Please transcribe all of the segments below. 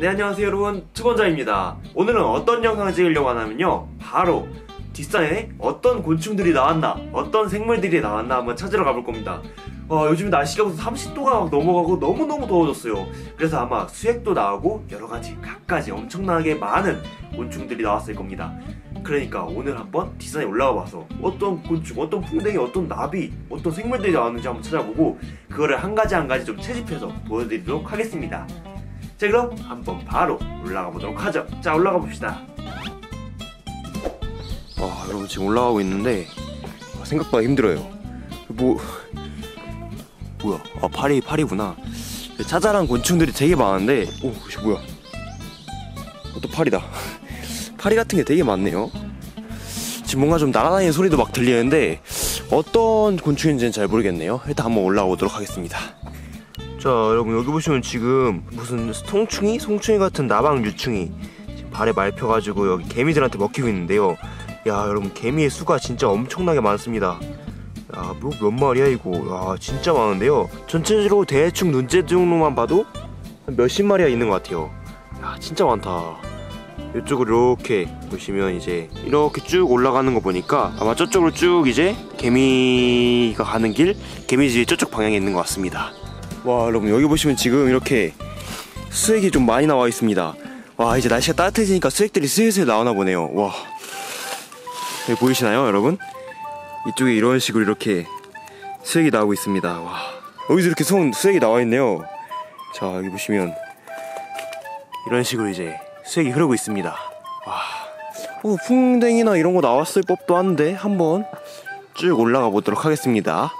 네 안녕하세요 여러분. 투건자입니다. 오늘은 어떤 영상을 찍으려고 하냐면요. 바로 뒷산에 어떤 곤충들이 나왔나 어떤 생물들이 나왔나 한번 찾으러 가볼 겁니다. 어, 요즘 날씨가 무슨 30도가 넘어가고 너무너무 더워졌어요. 그래서 아마 수액도 나오고 여러가지 갖가지 엄청나게 많은 곤충들이 나왔을 겁니다. 그러니까 오늘 한번 뒷산에 올라가 봐서 어떤 곤충, 어떤 풍뎅이, 어떤 나비, 어떤 생물들이 나왔는지 한번 찾아보고 그거를 한 가지 한 가지 좀 채집해서 보여드리도록 하겠습니다 자 그럼 한번 바로 올라가 보도록 하죠. 자 올라가 봅시다. 와 여러분 지금 올라가고 있는데 생각보다 힘들어요. 뭐 뭐야? 아 파리 파리구나. 짜잘한 곤충들이 되게 많은데 오 뭐야? 어, 또 파리다. 파리 같은 게 되게 많네요. 지금 뭔가 좀 날아다니는 소리도 막 들리는데 어떤 곤충인지는 잘 모르겠네요. 일단 한번 올라가 보도록 하겠습니다 자 여러분 여기 보시면 지금 무슨 송충이? 송충이 같은 나방 유충이 발에 말 펴가지고 여기 개미들한테 먹히고 있는데요. 야 여러분 개미의 수가 진짜 엄청나게 많습니다. 야뭐 몇 마리야 이거? 야 진짜 많은데요. 전체적으로 대충 눈재중으로만 봐도 한 몇십 마리가 있는 것 같아요. 야 진짜 많다. 이쪽으로 이렇게 보시면 이제 이렇게 쭉 올라가는 거 보니까 아마 저쪽으로 쭉 이제 개미가 가는 길 개미집이 저쪽 방향에 있는 것 같습니다 와 여러분 여기 보시면 지금 이렇게 수액이 좀 많이 나와 있습니다. 와 이제 날씨가 따뜻해지니까 수액들이 슬슬 나오나 보네요. 와. 여기 보이시나요 여러분? 이쪽에 이런 식으로 이렇게 수액이 나오고 있습니다. 와. 여기서 이렇게 손 수액이 나와 있네요. 자 여기 보시면 이런 식으로 이제 수액이 흐르고 있습니다. 와. 어, 풍뎅이나 이런 거 나왔을 법도 한데 한번 쭉 올라가 보도록 하겠습니다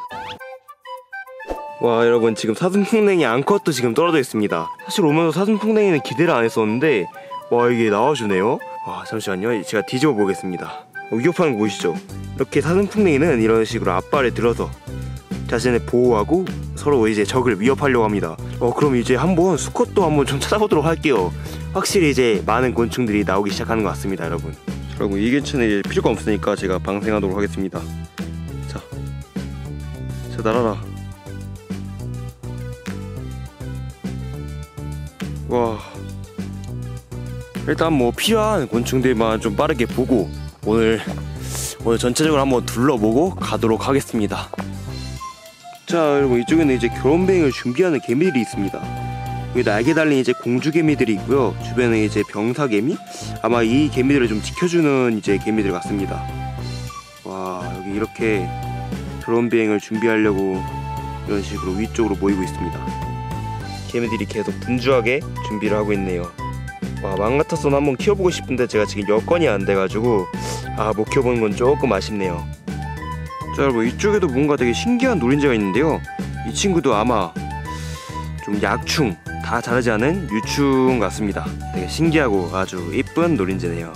와 여러분 지금 사슴풍뎅이 암컷도 지금 떨어져 있습니다. 사실 오면서 사슴풍뎅이는 기대를 안 했었는데 와 이게 나와주네요. 와 잠시만요. 제가 뒤집어 보겠습니다. 어, 위협하는 거 보이시죠? 이렇게 사슴풍뎅이는 이런 식으로 앞발을 들어서 자신을 보호하고 서로 이제 적을 위협하려고 합니다. 어 그럼 이제 한번 수컷도 한번 좀 찾아보도록 할게요. 확실히 이제 많은 곤충들이 나오기 시작하는 것 같습니다 여러분. 여러분 이 근처는 이제 필요가 없으니까 제가 방생하도록 하겠습니다. 자, 자 날아라 와. 일단 뭐 필요한 곤충들만 좀 빠르게 보고 오늘 오늘 전체적으로 한번 둘러보고 가도록 하겠습니다. 자 여러분 이쪽에는 이제 결혼뱅이를 준비하는 개미들이 있습니다. 여기 날개 달린 이제 공주 개미들이 있고요. 주변에 이제 병사개미? 아마 이 개미들을 좀 지켜주는 이제 개미들 같습니다. 와 여기 이렇게 드론 비행을 준비하려고 이런 식으로 위쪽으로 모이고 있습니다 개미들이 계속 분주하게 준비를 하고 있네요. 와 같았으면 한번 키워보고 싶은데 제가 지금 여건이 안 돼가지고 아 못 키워보는 건 조금 아쉽네요. 자 여러분 이쪽에도 뭔가 되게 신기한 노린재가 있는데요. 이 친구도 아마 좀 약충 다 자르지 않은 유충 같습니다. 되게 신기하고 아주 이쁜 노린재네요.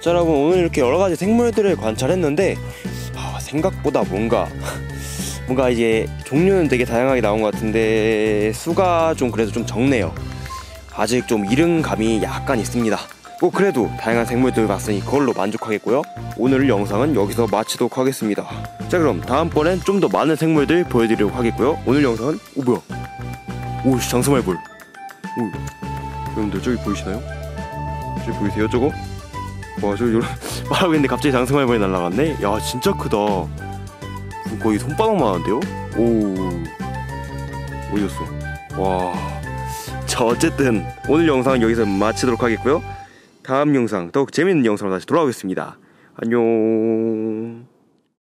자 여러분 오늘 이렇게 여러가지 생물들을 관찰했는데 아, 생각보다 뭔가 뭔가 이제 종류는 되게 다양하게 나온 것 같은데 수가 좀 그래도 좀 적네요. 아직 좀 이른 감이 약간 있습니다. 뭐 그래도 다양한 생물들 봤으니 그걸로 만족하겠고요. 오늘 영상은 여기서 마치도록 하겠습니다. 자 그럼 다음번엔 좀 더 많은 생물들 보여드리도록 하겠고요. 오늘 영상은 오 뭐야? 오 장수말벌 오 여러분들 저기 보이시나요? 저기 보이세요 저거? 와 저기 요런 말하고 있는데 갑자기 장수말벌이 날아갔네? 야 진짜 크다 거의 손바닥만 한데요? 오. 갔어. 와. 자 어쨌든 오늘 영상은 여기서 마치도록 하겠고요. 다음 영상 더욱 재밌는 영상으로 다시 돌아오겠습니다. 안녕